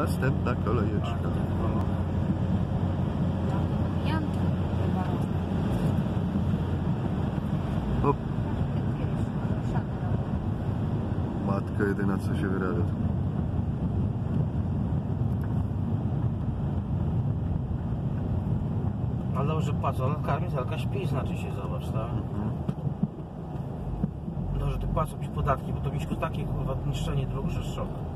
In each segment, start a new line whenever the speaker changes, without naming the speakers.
Następna kolejeczka. O, matka jedyna co się wyrabia.
Ale dobrze płacą, no karmi Zelka śpi, znaczy się, zobacz, tak? Dobrze, ty płacą ci podatki, bo to Miśku takie kurwa niszczenie dróg, że szok.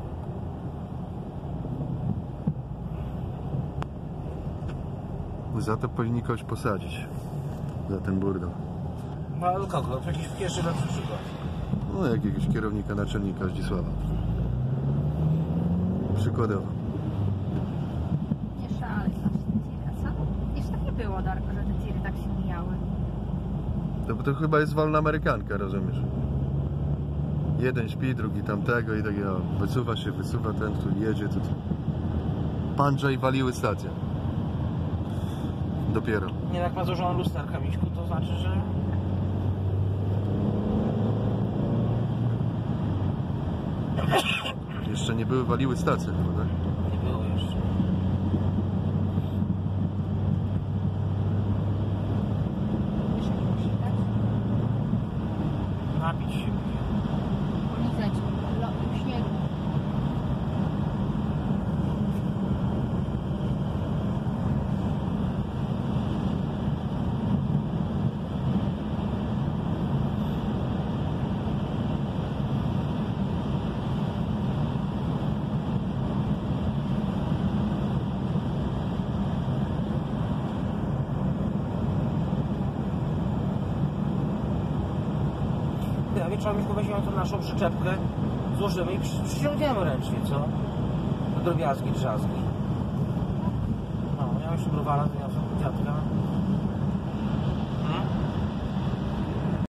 Za to powinni kogoś posadzić. Za ten burdel.
No ale kogo? Jakiś pierwszy lepszy przykład.
No jakiegoś kierownika, naczelnika Zdzisława. Przykładowo.
Nie szalej masz te tiry, a co? Jeszcze tak nie było, Darko, że te tiry tak się mijały.
To, to chyba jest wolna amerykanka, rozumiesz? Jeden śpi, drugi tamtego i tak ja, wysuwa się, wysuwa ten, tu jedzie, tu. Pandża i waliły stację. Dopiero.
Nie, jak ma złożoną lusterkę Miśku, to znaczy, że...
Jeszcze nie były waliły stacje chyba, tak?
Nie było jeszcze. Napić się. Ja wieczorem Miśku weźmiemy tą naszą przyczepkę, złożymy i przy, przyciągniemy ręcznie, co? Drobiazgi, drzazgi. No, ja już browara, to ja dziadka.